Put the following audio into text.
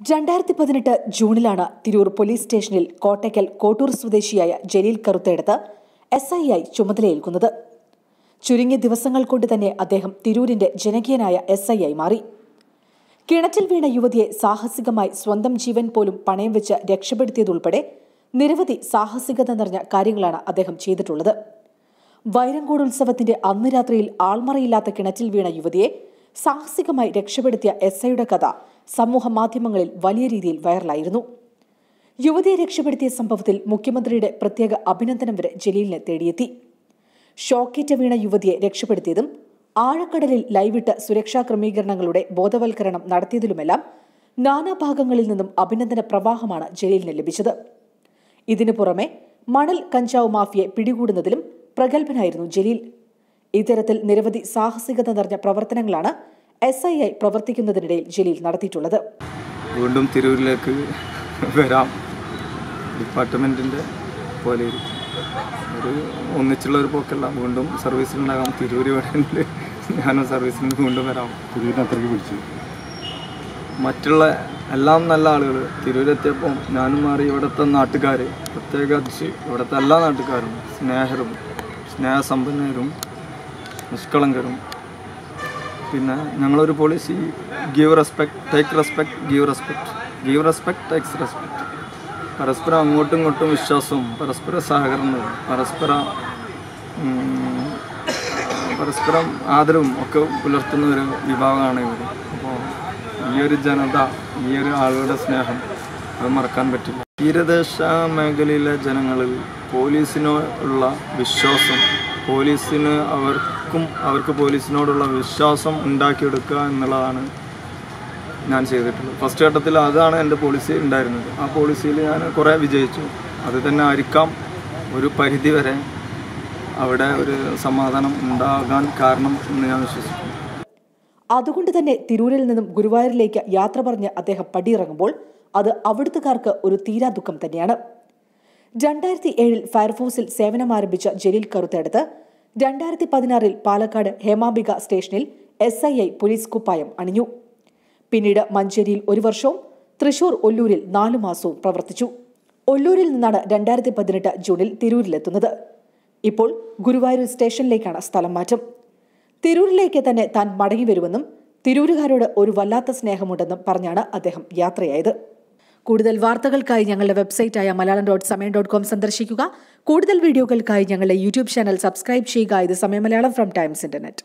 രണ്ടായിരത്തി പതിനെട്ട് ജൂണിലാണ് തിരൂർ പോലീസ് സ്റ്റേഷനിൽ കോട്ടയ്ക്കൽ കോട്ടൂർ സ്വദേശിയായ ജലീൽ കറുത്തെടുത്ത് എസ് ഐ ആയി ചുമതലയേൽക്കുന്നത്. ചുരുങ്ങിയ ദിവസങ്ങൾ കൊണ്ട് തന്നെ അദ്ദേഹം തിരൂരിന്റെ ജനകീയനായ എസ് ഐ ആയി മാറി. കിണറ്റിൽ വീണ യുവതിയെ സാഹസികമായി സ്വന്തം ജീവൻ പോലും പണയം വെച്ച് രക്ഷപ്പെടുത്തിയതുൾപ്പെടെ നിരവധി സാഹസികത നിറഞ്ഞ കാര്യങ്ങളാണ് അദ്ദേഹം ചെയ്തിട്ടുള്ളത്. വൈരങ്കോട് ഉത്സവത്തിന്റെ അന്ന് രാത്രിയിൽ ആൾമറയില്ലാത്ത കിണറ്റിൽ വീണ യുവതിയെ സാഹസികമായി രക്ഷപ്പെടുത്തിയ എസ് ഐയുടെ കഥ സമൂഹ മാധ്യമങ്ങളിൽ വലിയ രീതിയിൽ വൈറലായിരുന്നു. യുവതിയെ രക്ഷപ്പെടുത്തിയ സംഭവത്തിൽ മുഖ്യമന്ത്രിയുടെ പ്രത്യേക അഭിനന്ദനം വരെ ജലീലിനെ തേടിയെത്തി. ഷോക്കേറ്റ വീണ യുവതിയെ രക്ഷപ്പെടുത്തിയതും ആഴക്കടലിൽ ലൈവിട്ട് സുരക്ഷാ ക്രമീകരണങ്ങളുടെ ബോധവൽക്കരണം നടത്തിയതിലുമെല്ലാം നാനാഭാഗങ്ങളിൽ നിന്നും അഭിനന്ദന പ്രവാഹമാണ് ജലീലിന് ലഭിച്ചത്. ഇതിനു പുറമെ മണൽ കഞ്ചാവ് മാഫിയെ പിടികൂടുന്നതിലും പ്രഗത്ഭനായിരുന്നു ജലീൽ. ഇത്തരത്തിൽ നിരവധി സാഹസികത നിറഞ്ഞ പ്രവർത്തനങ്ങളാണ് എസ് ഐ ഐ പ്രവർത്തിക്കുന്നതിനിടയിൽ ജലീൽ നടത്തിയിട്ടുള്ളത്. വീണ്ടും തിരൂരിലേക്ക് വരാം. ഡിപ്പാർട്ട്മെന്റിന്റെ പോലെ ഒരു ഒന്നിച്ചുള്ള ഒരു പോക്കല്ല. വീണ്ടും സർവീസിലുണ്ടാകാം തിരൂര് വരേണ്ട ഞാനും സർവീസിന് വീണ്ടും വരാം. തിരൂരിനെ അത്രയ്ക്ക് പിടിച്ചു. മറ്റുള്ള എല്ലാം നല്ല ആളുകൾ തിരൂരെത്തിയപ്പം ഞാനും മാറി ഇവിടുത്തെ നാട്ടുകാർ പ്രത്യേകിച്ച് ഇവിടുത്തെ എല്ലാ നാട്ടുകാരും സ്നേഹരും സ്നേഹസമ്പന്നരും നിഷ്കളങ്കരും. പിന്നെ ഞങ്ങളൊരു policy give respect take respect give respect give respect takes respect പരസ്പരം അങ്ങോട്ടും ഇങ്ങോട്ടും വിശ്വാസവും പരസ്പര സഹകരണവും പരസ്പര പരസ്പരം ആദരവും ഒക്കെ പുലർത്തുന്ന ഒരു വിഭാഗമാണ് ഇവർ അപ്പോൾ ഈ ഒരു ജനത ഈ ഒരു ആളുകളുടെ സ്നേഹം അത് മറക്കാൻ പറ്റില്ല. തീരദേശ മേഖലയിലെ ജനങ്ങളിൽ പോലീസിനോടുള്ള വിശ്വാസം പോലീസിന് അവർക്കും അവർക്ക് പോലീസിനോടുള്ള വിശ്വാസം ഉണ്ടാക്കിയെടുക്കുക എന്നുള്ളതാണ് ഞാൻ ചെയ്തിട്ടുള്ളത്. ഫസ്റ്റ് ഘട്ടത്തിൽ അതാണ് എന്റെ പോളിസി ഉണ്ടായിരുന്നത്. ആ പോളിസിയിൽ ഞാൻ കുറേ വിജയിച്ചു. അത് തന്നെ ആയിരിക്കാം ഒരു പരിധി വരെ അവിടെ ഒരു സമാധാനം ഉണ്ടാകാൻ കാരണം എന്ന് ഞാൻ വിശ്വസിക്കുന്നു. അതുകൊണ്ട് തന്നെ തിരൂരിൽ നിന്നും ഗുരുവായൂരിലേക്ക് യാത്ര പറഞ്ഞ് അദ്ദേഹം പടിയിറങ്ങുമ്പോൾ അത് അവിടുത്തുകാർക്ക് ഒരു തീരാ ദുഃഖം തന്നെയാണ്. രണ്ടായിരത്തി ഏഴിൽ ഫയർഫോഴ്സിൽ സേവനം ആരംഭിച്ച ജലീൽ കറുത്തെടുത്ത് രണ്ടായിരത്തി പതിനാറിൽ പാലക്കാട് ഹേമാംബിക സ്റ്റേഷനിൽ എസ് ഐ ഐ പോലീസ് കുപ്പായം അണിഞ്ഞു. പിന്നീട് മഞ്ചേരിയിൽ ഒരു വർഷവും തൃശൂർ ഒല്ലൂരിൽ നാലു മാസവും പ്രവർത്തിച്ചു. ഒല്ലൂരിൽ നിന്നാണ് രണ്ടായിരത്തി പതിനെട്ട് ജൂണിൽ തിരൂരിലെത്തുന്നത്. ഇപ്പോൾ ഗുരുവായൂർ സ്റ്റേഷനിലേക്കാണ് സ്ഥലം മാറ്റം. തിരൂരിലേക്ക് തന്നെ താൻ മടങ്ങി വരുമെന്നും തിരൂരുകാരോട് ഒരു വല്ലാത്ത സ്നേഹമുണ്ടെന്നും പറഞ്ഞാണ് അദ്ദേഹം യാത്രയായത്. കൂടുതൽ വാർത്തകൾക്കായി ഞങ്ങളുടെ വെബ്സൈറ്റായ Malayalam dot Samayam dot com സന്ദർശിക്കുക. കൂടുതൽ വീഡിയോകൾക്കായി ഞങ്ങളുടെ യൂട്യൂബ് ചാനൽ സബ്സ്ക്രൈബ് ചെയ്യുക. ഇത് സമയം മലയാളം ഫ്രം ടൈംസ് ഇന്റർനെറ്റ്